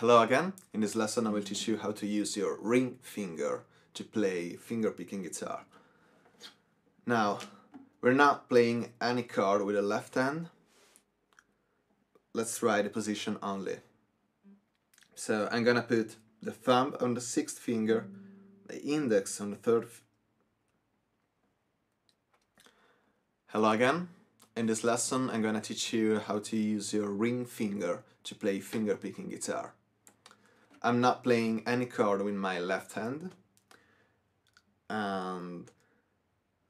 Hello again. In this lesson I will teach you how to use your ring finger to play finger picking guitar. Now, we're not playing any chord with the left hand. Let's try the position only. So I'm gonna put the thumb on the sixth finger, the index on the third. Hello again. In this lesson I'm gonna teach you how to use your ring finger to play finger picking guitar. I'm not playing any chord with my left hand. And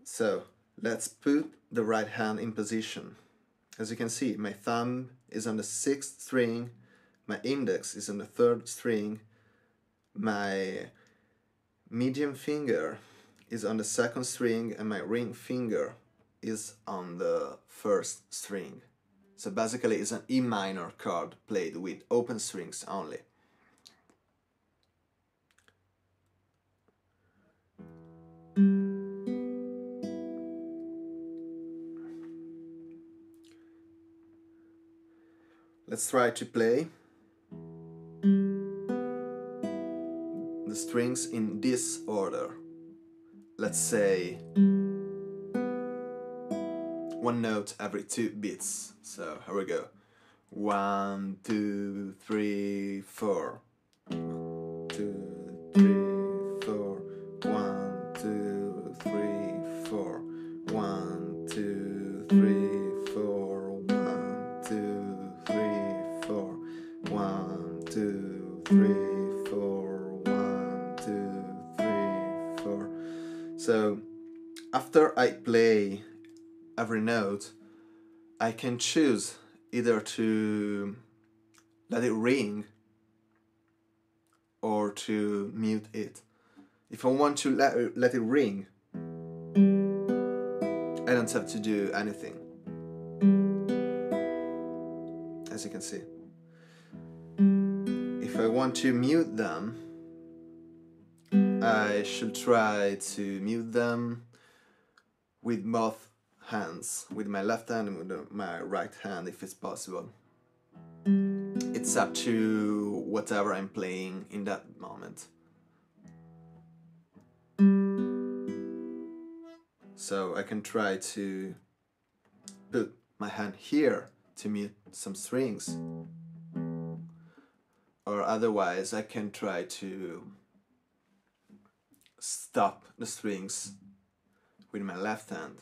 so let's put the right hand in position. As you can see, my thumb is on the sixth string, my index is on the third string, my medium finger is on the second string, and my ring finger is on the first string. So basically it's an E minor chord played with open strings only. Let's try to play the strings in this order. Let's say one note every two beats. So here we go. One, two, three, four. One, two, three, two, three, four. One, two, three, four. So after I play every note, I can choose either to let it ring or to mute it. If I want to let, let it ring, I don't have to do anything. As you can see. Want to mute them, I should try to mute them with both hands with my left hand and with my right hand if it's possible. It's up to whatever I'm playing in that moment. So I can try to put my hand here to mute some strings. Or otherwise I can try to stop the strings with my left hand.